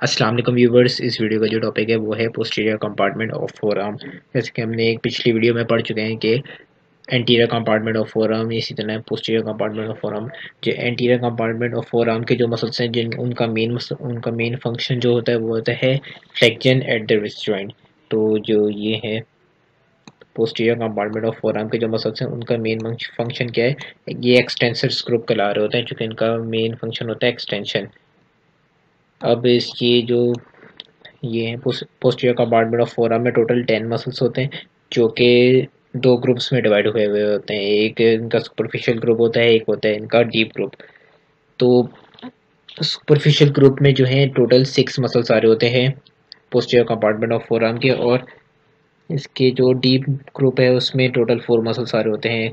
السلام علیکم ویورز، اس ویڈیو کا جو ٹاپک ہے وہ ہے posterior compartment of forearm جیسے کہ ہم نے ایک پچھلی ویڈیو میں پڑھ چکے ہیں کہ anterior compartment of forearm اسی طرح posterior compartment of forearm جو anterior compartment of forearm کے جو مسلس ہیں، جن، ان کا مین ان کا مین فنکشن جو ہوتا ہے، وہ ہوتا ہے flexion at the wrist joint تو جو یہ ہے پوسٹیریئر کمپارٹمنٹ آف فور کے جو مسلس ہیں، ان کا مین فنکشن کیا ہے؟ یہ ایکسٹینسر گروپ کلا رہے ہوتے ہیں، چونکہ ان کا مین فنکشن ہوتا ہے ایکسٹینشن اب اس کی جو یہ ہیں پوسٹیریئر کمپارٹمنٹ آف فوراً میں ٹوٹل ٹین مسلس ہوتے ہیں، جو کہ دو گروپس میں ڈیوائڈ ہوئے ہوئے ہوتے ہیں۔ ایک ان کا سپرفیشل گروپ ہوتا ہے، ایک ہوتا ہے ان کا ڈیپ گروپ تو سپرفیشل گروپ میں جو ہیں ٹوٹل سکس مسل سارے ہوتے ہیں پوسٹیریئر کمپارٹمنٹ آف فور کے، اور اس کے جو ڈیپ گروپ ہے، اس میں ٹوٹل فور مسل سارے ہوتے ہیں۔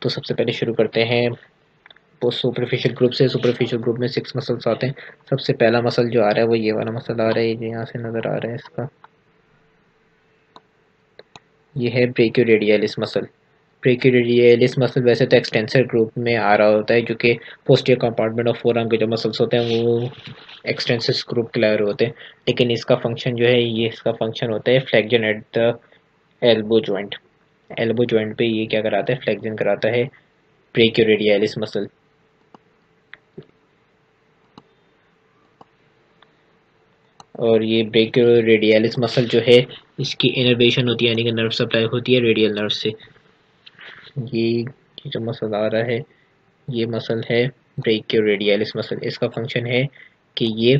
تو سب سے پہلے شروع کرتے ہیں۔ سپرفیشل گروپ سے سپرفیشل گروپ میں سکس مسلس آتے ہیں۔ سب سے پہلا مسل جو آ رہا ہے وہ یہ والا مسل آ رہا ہے جو یہاں سے نظر آ رہا ہے اس کا۔ یہ ہے بریکیو ریڈیالس مسل بریکیو ریڈیالس مسل ویسے تو ایکسٹینسر گروپ میں آ رہا ہوتا ہے، جو کہ پوسٹیئر کمپارٹمنٹ آف فور کے جو مسلس ہوتے ہیں، وہ ایکسٹینسر گروپ کلیئر ہوتے ہیں۔ لیکن اس کا فنکشن جو ہے، یہ اس کا فنکشن ہوتا ہے flexion at the elbow joint elbow joint پہ یہ کیا کراتا ہے؟ فلیکجن کراتا ہے بریکیو ریڈیالس مسل اور یہ بریک ریڈیالس مسل جو ہے، اس کی انرویشن ہوتی ہے یعنی کہ نرو سپلائی ہوتی ہے ریڈیل نرو سے. یہ جو مسل آ رہا ہے، یہ مسل ہے بریک ریڈیالس مسل اس کا فنکشن ہے کہ یہ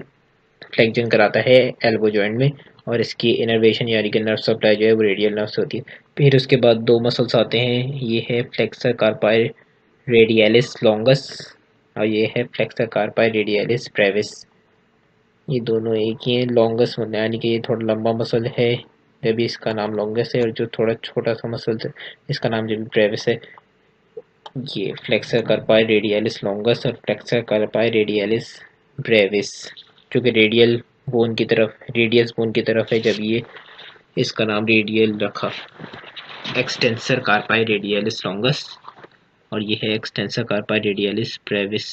فلیکجن کراتا ہے ایلبو جوائنٹ میں اور اس کی انرویشن یعنی کہ نرو سپلائی جو ہے وہ ریڈیل نرو سے ہوتی ہے. پھر اس کے بعد دو مسلس آتے ہیں، یہ ہے فلیکسر کارپائر ریڈیالس لانگس اور یہ ہے فلیکسر کارپائر ریڈیالس پریوس یہ دونوں ایک ہی ہیں لانگس یعنی کہ یہ تھوڑا لمبا مسل ہے جب اس کا نام لانگس ہے، اور جو تھوڑا چھوٹا سا مسل ہے اس کا نام جب پریوس ہے، یہ فلیکسر کرپائے ریڈیالس لانگس اور فلیکسر کرپائے ریڈیالس بریوس جو کہ ریڈیل بون کی طرف ریڈیس بون کی طرف ہے، جب یہ اس کا نام ریڈیل رکھا۔ ایکسٹینسر کارپائی ریڈیالس لانگس اور یہ ہے ایکسٹینسر کارپائی ریڈیالس پریوس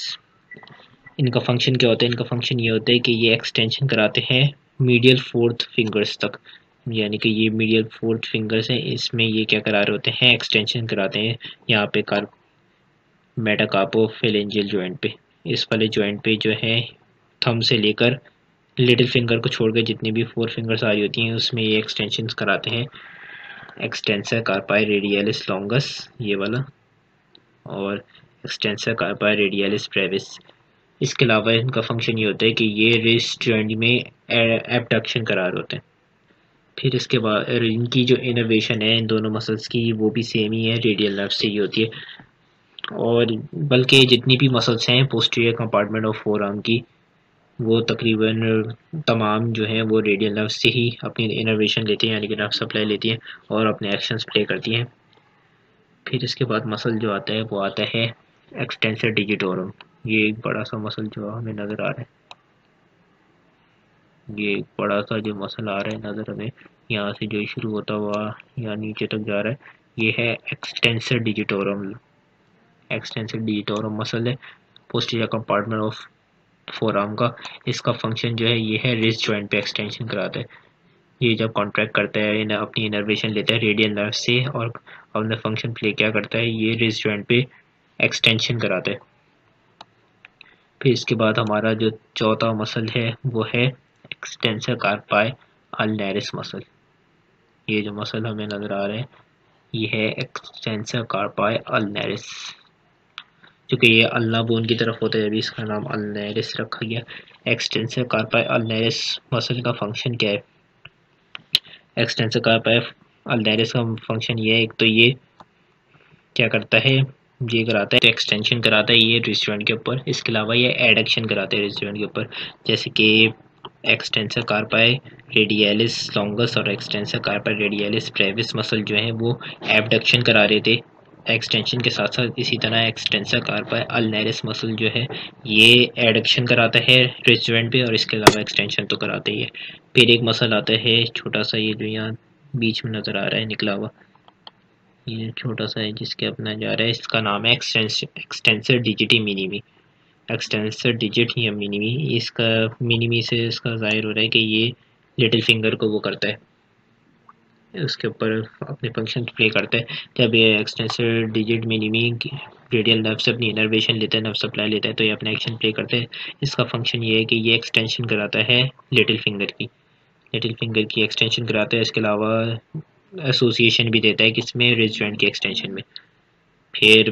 ان کا فنکشن کیا ہوتا ہے؟ ان کا فنکشن یہ ہوتا ہے کہ یہ ایکسٹینشن کراتے ہیں میڈیل فورتھ فنگرز تک. یعنی کہ یہ میڈیل فورتھ فنگرز ہیں، اس میں یہ کیا کرا رہے ہوتے ہیں؟ ایکسٹینشن کراتے ہیں یہاں پہ کار میٹاکاپو فیلنجل جوائنٹ پہ. اس والے جوائنٹ پہ جو ہے تھم سے لے کر لٹل فنگر کو چھوڑ کے جتنی بھی فور فنگرز آ رہی ہوتی ہیں، اس میں یہ ایکسٹینشن کراتے ہیں. ایکسٹینسر کارپائی ریڈیالس لانگس یہ والا، اور ایکسٹینسر کارپائی ریڈیالس پریوس اس کے علاوہ ان کا فنکشن یہ ہوتا ہے کہ یہ ریسٹ جوائنٹ میں ایبڈکشن قرار ہوتے ہیں۔ پھر اس کے بعد ان کی جو انویشن ہے، ان دونوں مسلس کی، وہ بھی سیم ہی ہے ریڈیل نرف سے ہی ہوتی ہے۔ اور بلکہ جتنی بھی مسلس ہیں posterior compartment of forearm کی، وہ تقریباً تمام جو ہیں، وہ ریڈیل نرف سے ہی اپنی انویشن لیتی ہیں یعنی کہ نرف سپلائی لیتی ہیں اور اپنے ایکشنز پلے کرتی ہیں۔ پھر اس کے بعد مسل جو آتا ہے، وہ آتا ہے ایکسٹینسر ڈیجیٹورم یہ ایک بڑا سا مسل جو ہمیں نظر آ رہا ہے۔ یہ ایک بڑا سا جو مسل آ رہا ہے نظر ہمیں یہاں سے جو شروع ہوتا ہوا یہاں نیچے تک جا رہا ہے، یہ ہے ایکسٹینسر ڈیجیٹورم ایکسٹینسر ڈیجیٹورم مسل ہے posterior compartment of forearm کا۔ اس کا فنکشن جو ہے، یہ ہے ریس جوائنٹ پہ ایکسٹینشن کراتا ہے۔ یہ جب کانٹریکٹ کرتا ہے یعنی اپنی انرویشن لیتا ہے ریڈیل نرو سے اور اپنا فنکشن پلے کیا کرتا ہے، یہ ریس جوائنٹ پہ ایکسٹینشن کراتا ہے۔ پھر اس کے بعد ہمارا جو چوتھا مسل ہے وہ ہے ایکسٹینسر کارپائے النیرس مسل یہ جو مسل ہمیں نظر آ رہا ہے، یہ ہے ایکسٹینسر کارپائے النیرس چونکہ یہ اللہ بون کی طرف ہوتا ہے، ابھی اس کا نام النیرس رکھا گیا. ایکسٹینسر کارپائے النیرس مسل کا فنکشن کیا ہے؟ ایکسٹینسر کارپائے النیرس کا فنکشن یہ ہے، ایک تو یہ کیا کرتا ہے؟ یہ کراتا ہے ایکسٹینشن کراتا ہے یہ ریسٹورینٹ کے اوپر. اس کے علاوہ یہ ایڈکشن کراتا ہے ریسٹورینٹ کے اوپر. جیسے کہ ایکسٹینسر کارپائے ریڈیالس لانگس اور ایکسٹینسر کارپائے ریڈیالس پریوس مسل جو ہیں، وہ ایبڈکشن کرا رہے تھے. ایکسٹینشن کے ساتھ ساتھ اسی طرح ایکسٹینسر کارپائے النیرس مسل جو ہے، یہ ایڈکشن کراتا ہے ریسٹورینٹ پہ اور اس کے علاوہ ایکسٹینشن تو کراتا ہی ہے. پھر ایک مسل آتا ہے، چھوٹا سا یہ جو یہاں بیچ میں نظر آ رہا ہے، نکلا ہوا. یہ چھوٹا سا ہے جس کے اپنا جا رہا ہے۔ اس کا نام ہے extensor digiti minimi extensor digit یا مینیمی اس کا مینیمی سے اس کا ظاہر ہو رہا ہے کہ یہ لٹل فنگر کو وہ کرتا ہے۔ اس کے اوپر اپنے فنکشن پلے کرتا ہے۔ جب یہ extensor digit minimi radial nerve سے اپنی انرویشن لیتا ہے نرو سپلائی لیتا ہے، تو یہ اپنا ایکشن پلے کرتا ہے۔ اس کا فنکشن یہ ہے کہ یہ ایکسٹینشن کراتا ہے لٹل فنگر کی۔ لٹل فنگر کی ایکسٹینشن کراتا ہے۔ اس کے علاوہ ایسوسیشن بھی دیتا ہے کس میں ریز جوائنٹ کی ایکسٹینشن میں۔ پھر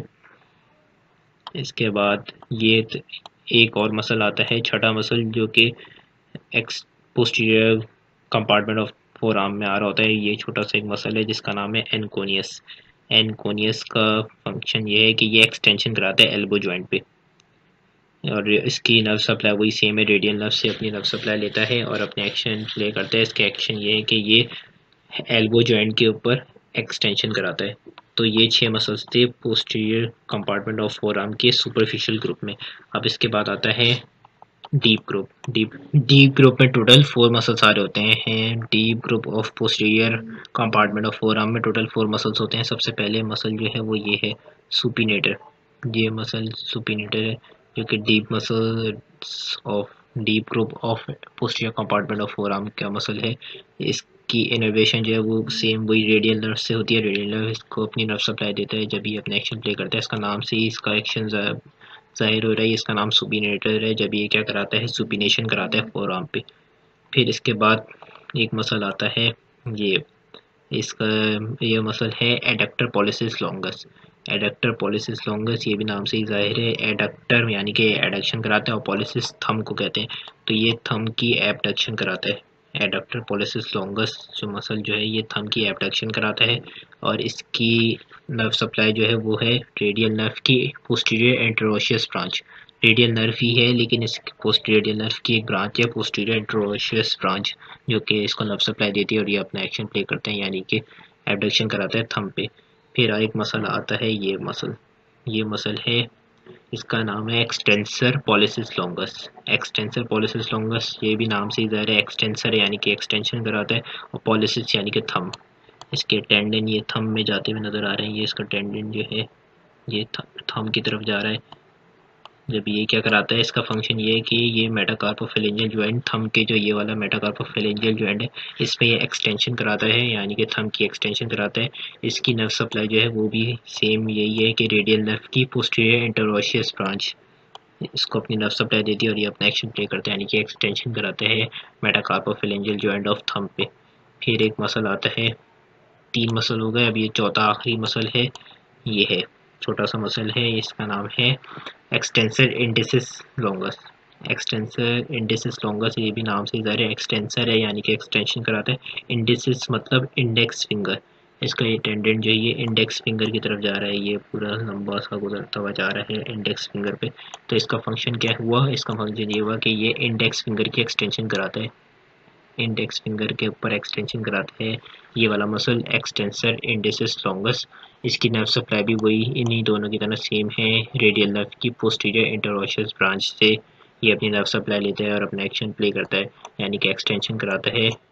اس کے بعد یہ ایک اور مسل آتا ہے، چھٹا مسل جو کہ ایکس posterior compartment of forearm میں آ رہا ہوتا ہے۔ یہ چھوٹا سا ایک مسل ہے جس کا نام ہے اینکونیس اینکونیس کا فنکشن یہ ہے کہ یہ ایکسٹینشن کراتا ہے ایلبو جوائنٹ پہ۔ اور اس کی نرو سپلائی وہی سیم ہے ریڈیل نرو سے اپنی نرو سپلائی لیتا ہے اور اپنے ایکشن پلے کرتا ہے۔ اس کے ایکشن یہ ہے کہ یہ ایلبو جوائنٹ کے اوپر ایکسٹینشن کراتا ہے۔ تو یہ چھ مسلس تھے posterior compartment of forearm کے سپرفیشل گروپ میں۔ اب اس کے بعد آتا ہے deep group deep deep group میں ٹوٹل فور مسلس آ رہے ہوتے ہیں۔ Deep group of posterior compartment of forearm میں ٹوٹل فور مسلس ہوتے ہیں۔ سب سے پہلے مسل جو ہے وہ یہ ہے سوپینیٹر یہ مسل سوپینیٹر ہے جو کہ deep muscle of deep group of posterior compartment of forearm کا مسل ہے۔ اس کی انویشن جو ہے وہ سیم وہی ریڈیل نرو سے ہوتی ہے۔ ریڈیل نرو اس کو اپنی نرو سپلائی دیتا ہے۔ جب یہ اپنا ایکشن پلے کرتا ہے اس کا نام سے ہی اس کا ایکشن ظاہر ہو رہا ہے۔ اس کا نام سوپینیٹر ہے۔ جب یہ کیا کراتا ہے؟ سوپینیشن کراتا ہے فور آرم پہ۔ پھر اس کے بعد ایک مسل آتا ہے۔ یہ اس کا یہ مسل ہے ایڈکٹر پالیسس لانگس ایڈکٹر پالیسس لانگس یہ بھی نام سے ہی ظاہر ہے۔ ایڈکٹر یعنی کہ ایڈکشن کراتا ہے اور پالیسس تھم کو کہتے ہیں۔ تو یہ تھم کی ایبڈکشن کراتا ہے۔ ایڈکٹر پولیسس لانگس جو مسل جو ہے یہ تھم کی ایبڈکشن کراتا ہے اور اس کی نرو سپلائی جو ہے وہ ہے ریڈیل نرو کی posterior interosseous branch radial nerve ہی ہے لیکن اس پوسٹ ریڈیل نرو کی ایک برانچ ہے پوسٹیریئر انٹروشیس برانچ جو کہ اس کو نرو سپلائی دیتی ہے اور یہ اپنا ایکشن پلے کرتے ہیں یعنی کہ ایبڈکشن کراتا ہے تھم پہ. پھر ایک مسل آتا ہے یہ مسل. یہ مسل ہے اس کا نام ہے ایکسٹینسر پالیسس لانگس ایکسٹینسر پالیسس لانگس یہ بھی نام سے ہی ظاہر ہے ایکسٹینسر یعنی کہ ایکسٹینشن کراتا ہے، اور پالیسس یعنی کہ تھم. اس کے ٹینڈن یہ تھم میں جاتے ہوئے نظر آ رہے ہیں، یہ اس کا ٹینڈن جو ہے، یہ تھم کی طرف جا رہا ہے۔ جب یہ کیا کراتا ہے، اس کا فنکشن یہ ہے کہ یہ میٹا میٹاکارپوفیلنجل جوائنٹ تھم کے جو یہ والا میٹا میٹاکارپوفیلنجل جوائنٹ ہے، اس میں یہ ایکسٹینشن کراتا ہے یعنی کہ تھم کی ایکسٹینشن کراتا ہے۔ اس کی نرو سپلائی جو ہے وہ بھی سیم یہی ہے کہ ریڈیل نرو کی پوسٹیریئر انٹروشیس برانچ اس کو اپنی نرو سپلائی دیتی ہے اور یہ اپنا ایکشن پلے کرتا ہے یعنی کہ ایکسٹینشن کراتا ہے meta metacarpophalangeal joint of thumb پہ۔ پھر ایک مسل آتا ہے، تین مسل ہو گئے، اب یہ چوتھا آخری مسل ہے، یہ ہے، چھوٹا سا مسل ہے، اس کا نام ہے ایکسٹینسر انڈیسس لانگس ایکسٹینسر انڈیسس لانگس یہ بھی نام سے ظاہر ہے. ایکسٹینسر ہے یعنی کہ ایکسٹینشن کراتا ہے. انڈیسس مطلب انڈیکس فنگر اس کا یہ ٹینڈنٹ جو یہ انڈیکس فنگر کی طرف جا رہا ہے. یہ پورا لمبا سا گزرتا ہوا جا رہا ہے انڈیکس فنگر پہ. تو اس کا فنکشن کیا ہوا؟ اس کا فنکشن یہ ہوا کہ یہ انڈیکس فنگر کی ایکسٹینشن کراتا ہے. انڈیکس فنگر کے اوپر ایکسٹینشن کراتا ہے۔ یہ والا مسل ایکسٹینسر انڈیسس لانگس اس کی نرو سپلائی بھی وہی انہی دونوں کی طرح سیم ہے۔ ریڈیل نرو کی پوسٹیریئر انٹروشس برانچ سے یہ اپنی نرو سپلائی لیتا ہے اور اپنا ایکشن پلے کرتا ہے یعنی کہ ایکسٹینشن کراتا ہے۔